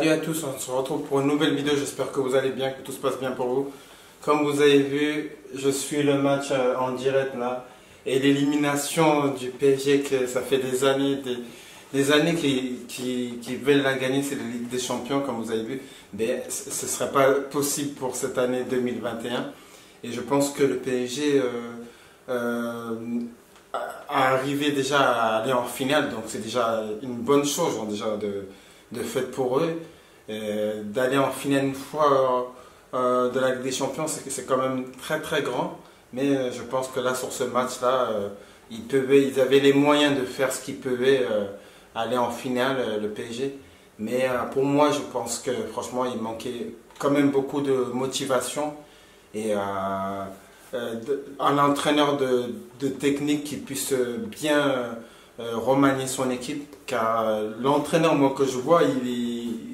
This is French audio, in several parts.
salut à tous, on se retrouve pour une nouvelle vidéo, j'espère que vous allez bien, que tout se passe bien pour vous. Comme vous avez vu, je suis le match euh, en direct là, et l'élimination du PSG, que ça fait des années, des, années qui, veulent la gagner, c'est la Ligue des Champions, comme vous avez vu, mais ce ne serait pas possible pour cette année 2021. Et je pense que le PSG euh, euh, a arrivé déjà à aller en finale, donc c'est déjà une bonne chose, hein, déjà de de fait pour eux. D'aller en finale une fois euh, de la Ligue des Champions, c'est quand même très très grand. Mais euh, je pense que là, sur ce match-là, euh, ils, avaient les moyens de faire ce qu'ils pouvaient aller en finale, le PSG. Mais pour moi, je pense que franchement, il manquait quand même beaucoup de motivation et un entraîneur de, technique qui puisse bien euh, remanier son équipe car euh, l'entraîneur moi que je vois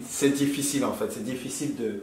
c'est difficile en fait. C'est difficile de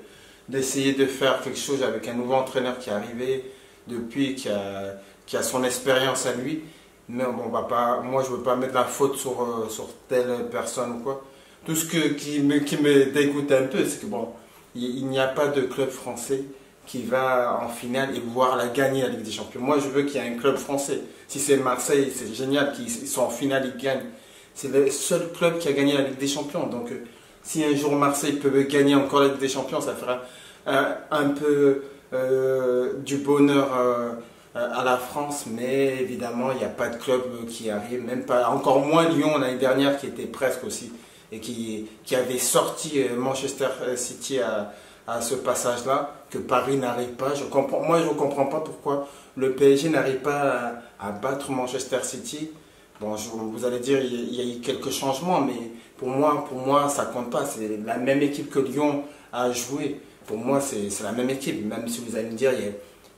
d'essayer de faire quelque chose avec un nouveau entraîneur qui est arrivé depuis qui a, qui a son expérience à lui. Mais bon va pas moi je veux pas mettre la faute sur, euh, sur telle personne ou quoi. Tout ce que, qui, me, qui me dégoûte un peu c'est que bon il n'y a pas de club français qui va en finale et voir la gagner la Ligue des Champions. Moi, je veux qu'il y ait un club français. Si c'est Marseille, c'est génial qu'ils sont en finale, ils gagnent. C'est le seul club qui a gagné la Ligue des Champions. Donc, euh, si un jour Marseille peut gagner encore la Ligue des Champions, ça fera un, peu euh, du bonheur euh, à la France. Mais évidemment, il n'y a pas de club qui arrive, même pas. Encore moins Lyon l'année dernière, qui était presque aussi et qui, qui avait sorti Manchester City à à ce passage-là que Paris n'arrive pas. Je comprends, moi, je ne comprends pas pourquoi le PSG n'arrive pas à, battre Manchester City. Bon, vous allez dire, il y a eu quelques changements, mais pour moi, pour moi ça compte pas. C'est la même équipe que Lyon a joué. Pour moi, c'est la même équipe. Même si vous allez me dire,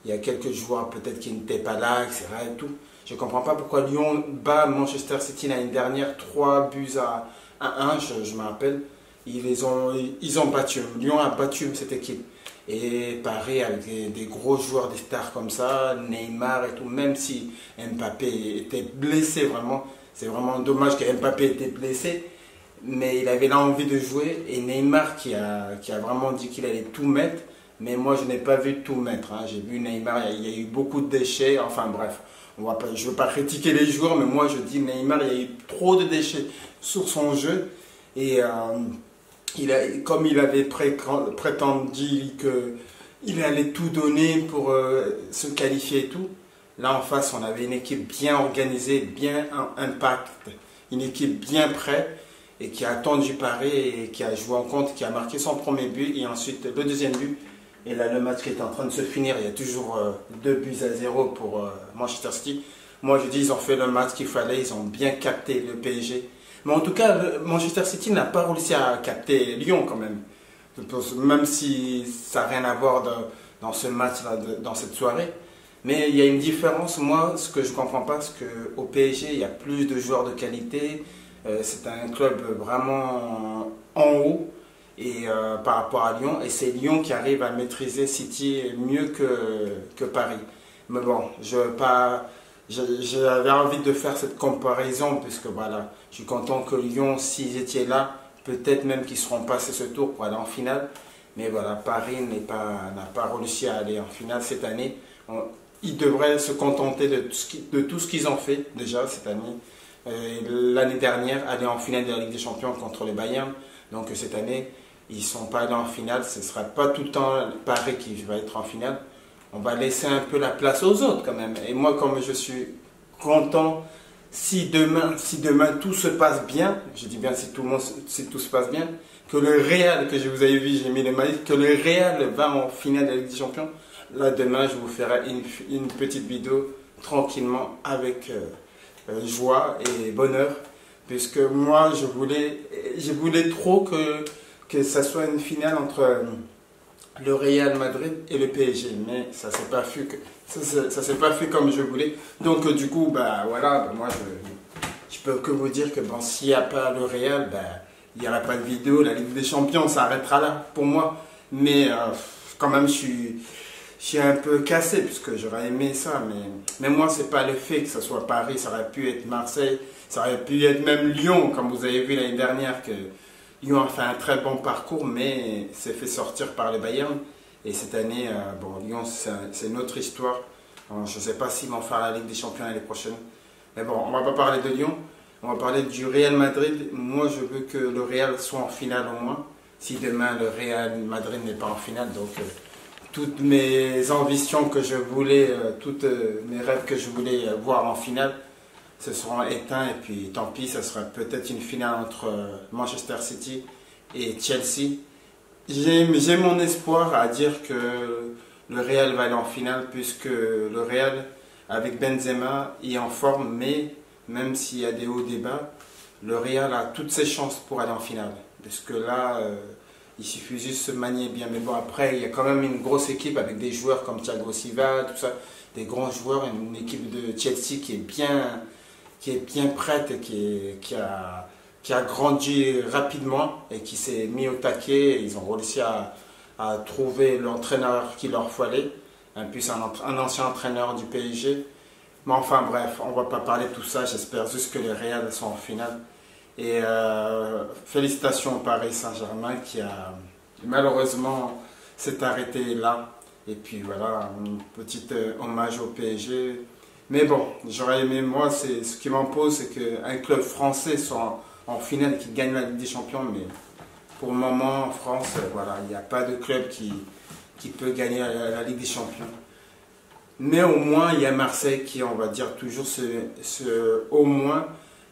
il y a, quelques joueurs peut-être qui n'étaient pas là, etc. Et tout. Je ne comprends pas pourquoi Lyon bat Manchester City l'année dernière 3 buts à, 1, je, je me rappelle ils, ont, ils ont battu. Lyon a battu cette équipe. Et Paris, avec des, gros joueurs, des stars comme ça, Neymar et tout, même si Mbappé était blessé vraiment, c'est vraiment dommage que Mbappé était blessé, mais il avait l'envie de jouer. Et Neymar qui a, qui a vraiment dit qu'il allait tout mettre, mais moi je n'ai pas vu tout mettre. Hein. J'ai vu Neymar, il y, a, eu beaucoup de déchets, enfin bref. Je ne veux pas critiquer les joueurs, mais moi je dis Neymar, il y a eu trop de déchets sur son jeu. Et. Euh, comme il avait prétendu qu'il allait tout donner pour euh, se qualifier et tout, là en face on avait une équipe bien organisée, bien impact, une équipe bien prête et qui a attendu Paris et qui a joué en compte, qui a marqué son premier but et ensuite le deuxième but. Et là le match qui est en train de se finir, il y a toujours euh, deux buts à zéro pour euh, Manchester City. Moi je dis ils ont fait le match qu'il fallait, ils ont bien capté le PSG mais en tout cas, Manchester City n'a pas réussi à capter Lyon quand même. Même si ça n'a rien à voir dans ce match-là, dans cette soirée. Mais il y a une différence. Moi, ce que je ne comprends pas, c'est qu'au PSG, il y a plus de joueurs de qualité. Euh, c'est un club vraiment en haut et, euh, par rapport à Lyon. Et c'est Lyon qui arrive à maîtriser City mieux que, que Paris. Mais bon, je ne veux pas j'avais envie de faire cette comparaison puisque voilà, je suis content que Lyon, s'ils étaient là, peut-être même qu'ils seront passés ce tour pour aller en finale. Mais voilà, Paris n'a pas, réussi à aller en finale cette année. ils devraient se contenter de tout ce qu'ils ont fait déjà cette année. Euh, l'année dernière, aller en finale de la Ligue des Champions contre les Bayern. Donc cette année, ils ne sont pas allés en finale. Ce ne sera pas tout le temps Paris qui va être en finale on va laisser un peu la place aux autres quand même. Et moi, comme je suis content, si demain, si demain tout se passe bien, je dis bien si tout, le monde, si tout se passe bien, que le Real, que je vous avais vu, j'ai mis les maillots, que le Real va en finale de la Ligue des Champions, là demain je vous ferai une, petite vidéo tranquillement avec euh, euh, joie et bonheur, puisque moi je voulais, je voulais trop que, que ça soit une finale entre... Euh, le Real Madrid et le PSG. Mais ça s'est pas fait que ça, s'est pas fait comme je voulais. Donc euh, du coup, bah voilà, bah, moi je, je peux que vous dire que bon, s'il n'y a pas le Real, bah, il n'y aura pas de vidéo. La Ligue des Champions, ça arrêtera là pour moi. Mais euh, quand même, je suis, je suis un peu cassé puisque j'aurais aimé ça. Mais, mais moi, c'est pas le fait que ce soit Paris, ça aurait pu être Marseille, ça aurait pu être même Lyon, comme vous avez vu l'année dernière que Lyon a fait un très bon parcours, mais s'est fait sortir par le Bayern. Et cette année, bon, Lyon, c'est une autre histoire. je ne sais pas s'ils vont faire la Ligue des Champions l'année prochaine. Mais bon, on ne va pas parler de Lyon. On va parler du Real Madrid. Moi, je veux que le Real soit en finale au moins. Si demain le Real Madrid n'est pas en finale, donc euh, toutes mes ambitions que je voulais, euh, toutes euh, mes rêves que je voulais voir en finale, se seront éteints. Et puis tant pis, ça sera peut-être une finale entre Manchester City et Chelsea. J'ai mon espoir à dire que le Real va aller en finale, puisque le Real, avec Benzema, est en forme, mais même s'il y a des hauts débats, le Real a toutes ses chances pour aller en finale. Parce que là, euh, il suffit juste de se manier bien. Mais bon, après, il y a quand même une grosse équipe avec des joueurs comme Thiago Silva, tout ça, des grands joueurs, une équipe de Chelsea qui est bien, qui est bien prête et qui, a, qui a grandi rapidement et qui s'est mis au taquet. Ils ont réussi à, trouver l'entraîneur qu'il leur fallait. Un, ancien entraîneur du PSG mais enfin bref, on ne va pas parler de tout ça. J'espère juste que les Real sont en finale. Et euh, félicitations au Paris Saint-Germain qui a malheureusement s'est arrêté là. Et puis voilà, un petit euh, hommage au PSG. Mais bon, j'aurais aimé, moi, ce qui m'impose, c'est qu'un club français soit en, finale et qu'il gagne la Ligue des Champions. Mais pour le moment, en France, euh, voilà, il n'y a pas de club qui, qui peut gagner la Ligue des Champions. Mais au moins, il y a Marseille qui, on va dire, toujours ce au moins,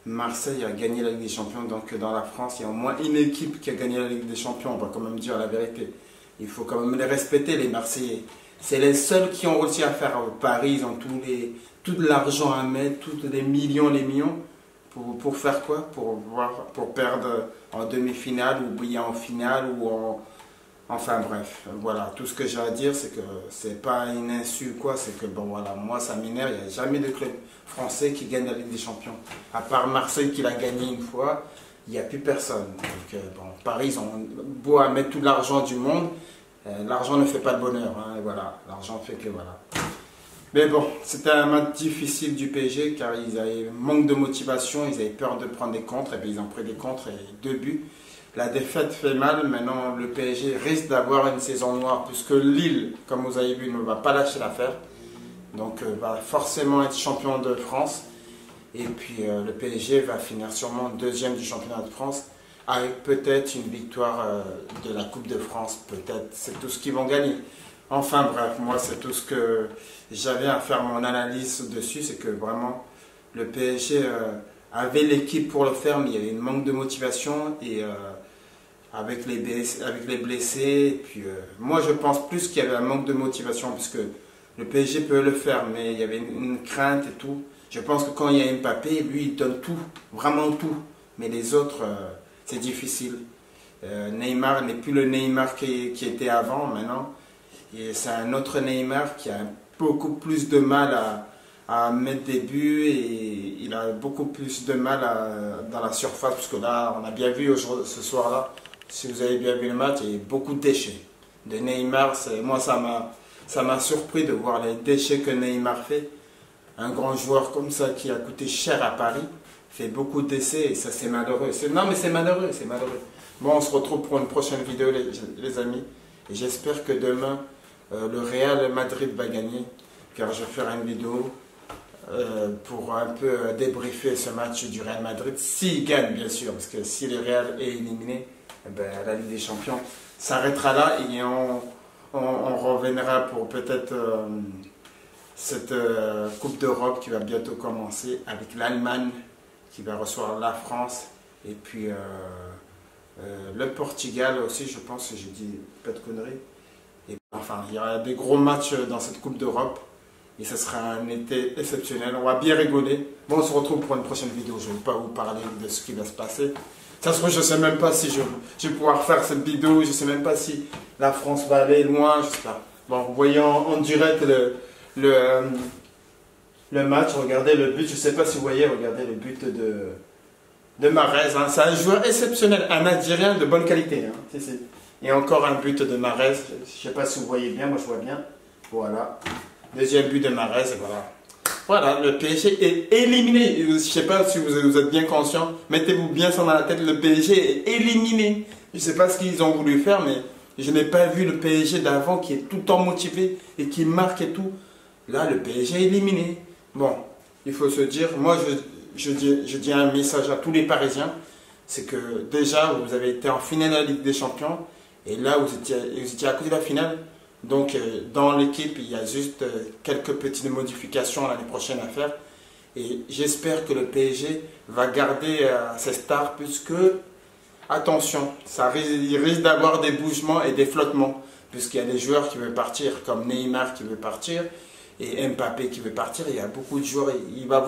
Marseille a gagné la Ligue des Champions. Donc dans la France, il y a au moins une équipe qui a gagné la Ligue des Champions. On va quand même dire la vérité. Il faut quand même les respecter, les Marseillais. C'est les seuls qui ont réussi à faire Paris. Ils ont tout l'argent à mettre, tous les millions, les millions. Pour, faire quoi? Pour, perdre en demi-finale ou briller en finale ou en, Enfin bref, voilà, tout ce que j'ai à dire, c'est que c'est pas une insulte quoi, c'est que bon voilà, moi ça m'énerve, il n'y a jamais de club français qui gagne la Ligue des Champions. À part Marseille qui l'a gagné une fois, il n'y a plus personne. Donc euh, bon, Paris, ils ont beau à mettre tout l'argent du monde, l'argent ne fait pas le bonheur, hein, voilà, l'argent fait que voilà. Mais bon, c'était un match difficile du PSG car ils avaient manque de motivation, ils avaient peur de prendre des contres, et puis ils ont pris des contres et deux buts. La défaite fait mal. Maintenant, le PSG risque d'avoir une saison noire puisque Lille, comme vous avez vu, ne va pas lâcher l'affaire. Donc, euh, va forcément être champion de France. Et puis, euh, le PSG va finir sûrement deuxième du championnat de France avec peut-être une victoire euh, de la Coupe de France. Peut-être, c'est tout ce qu'ils vont gagner. Enfin, bref, moi, c'est tout ce que j'avais à faire mon analyse dessus. C'est que vraiment, le PSG avait l'équipe pour le faire, mais il y avait un manque de motivation et avec les blessés. Avec les blessés puis, euh, moi, je pense plus qu'il y avait un manque de motivation, puisque le PSG peut le faire, mais il y avait une, crainte et tout. Je pense que quand il y a Mbappé, lui, il donne tout, vraiment tout. Mais les autres, euh, c'est difficile. Euh, Neymar n'est plus le Neymar qui, était avant, maintenant. C'est un autre Neymar qui a beaucoup plus de mal à, à mettre des buts et il a beaucoup plus de mal dans la surface, parce que là, on a bien vu ce soir-là, si vous avez bien vu le match, il y a beaucoup de déchets. De Neymar, moi ça m'a ça m'a surpris de voir les déchets que Neymar fait. Un grand joueur comme ça qui a coûté cher à Paris fait beaucoup d'essais et ça c'est malheureux. Non mais c'est malheureux, c'est malheureux. Bon, on se retrouve pour une prochaine vidéo les, amis. Et j'espère que demain euh, le Real Madrid va gagner car je ferai une vidéo euh, pour un peu débriefer ce match du Real Madrid. S'il gagne bien sûr, parce que si le Real est éliminé, eh ben, la Ligue des Champions s'arrêtera là et on, on, reviendra pour peut-être euh, cette euh, Coupe d'Europe qui va bientôt commencer avec l'Allemagne qui va recevoir la France et puis euh, le Portugal aussi, je pense j'ai dit pas de conneries. Et, enfin, il y aura des gros matchs dans cette Coupe d'Europe et ce sera un été exceptionnel. On va bien rigoler. Bon, on se retrouve pour une prochaine vidéo. Je ne vais pas vous parler de ce qui va se passer. Ça se trouve, je ne sais même pas si je, vais pouvoir faire cette vidéo, je ne sais même pas si la France va aller loin, je sais pas. Bon, voyez en, direct le, le, euh, le, match, regardez le but, je ne sais pas si vous voyez, regardez le but de, de. Hein. C'est un joueur exceptionnel, un Algérien de bonne qualité. Hein. Et encore un but de Marez, je ne sais pas si vous voyez bien, moi je vois bien. Voilà. Deuxième but de Marez, voilà. Voilà, le PSG est éliminé. Je ne sais pas si vous êtes bien conscient. Mettez-vous bien ça dans la tête. Le PSG est éliminé. Je ne sais pas ce qu'ils ont voulu faire, mais je n'ai pas vu le PSG d'avant qui est tout le temps motivé et qui marque et tout. Là, le PSG est éliminé. Bon, il faut se dire, moi, je, dis, je dis un message à tous les Parisiens. C'est que déjà, vous avez été en finale de la Ligue des Champions. Et là, vous étiez, vous étiez à côté de la finale. Donc, euh, dans l'équipe, il y a juste euh, quelques petites modifications l'année prochaine à faire. Et j'espère que le PSG va garder euh, ses stars, puisque, attention, ça risque, il risque d'avoir des bougements et des flottements, puisqu'il y a des joueurs qui veulent partir, comme Neymar qui veut partir, et Mbappé qui veut partir. Il y a beaucoup de joueurs. Il va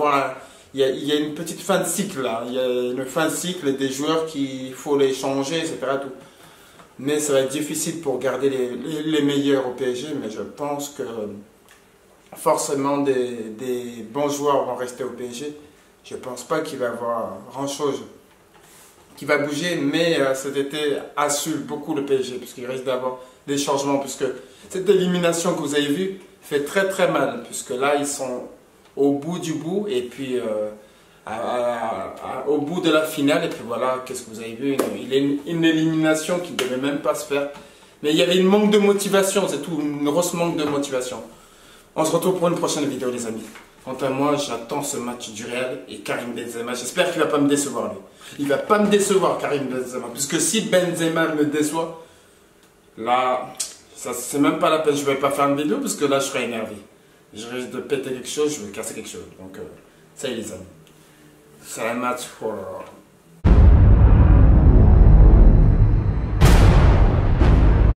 y, a, il y a une petite fin de cycle là. Il y a une fin de cycle des joueurs qu'il faut les changer, etc. Tout. Mais ça va être difficile pour garder les, les, meilleurs au PSG, mais je pense que forcément des, des, bons joueurs vont rester au PSG. Je ne pense pas qu'il va y avoir grand-chose qui va bouger, mais euh, cet été assure beaucoup le PSG, puisqu'il risque d'avoir des changements, puisque cette élimination que vous avez vue fait très très mal, puisque là ils sont au bout du bout, et puis... Euh, au bout de la finale. Et puis voilà, qu'est-ce que vous avez vu Il y a une, élimination qui ne devait même pas se faire. Mais il y avait une manque de motivation, c'est tout, une grosse manque de motivation. On se retrouve pour une prochaine vidéo, les amis. Quant à moi, j'attends ce match du Real et Karim Benzema. J'espère qu'il ne va pas me décevoir, lui. Il ne va pas me décevoir, Karim Benzema. Puisque si Benzema me déçoit, là, c'est même pas la peine. Je ne vais pas faire une vidéo parce que là, je serai énervé. Je risque de péter quelque chose, je vais casser quelque chose. Donc, euh, ça y est, les amis. so much for